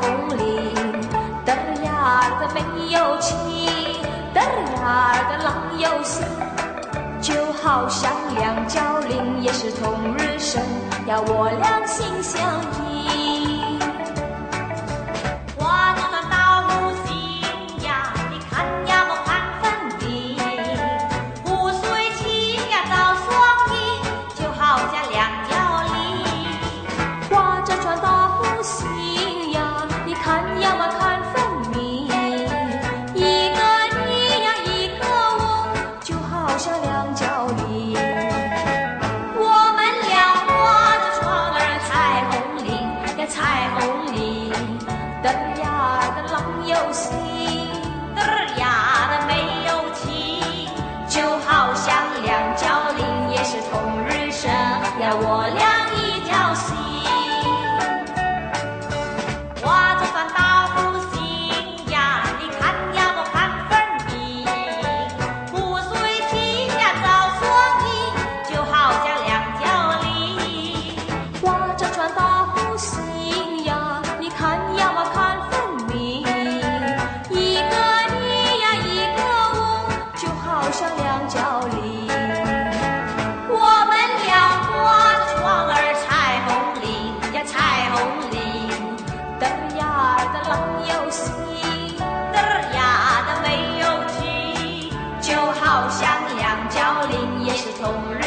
红领的呀儿的没有情，的呀儿的郎有心，就好像两角菱也是同日生呀，我俩心相。得呀得郎有心是头。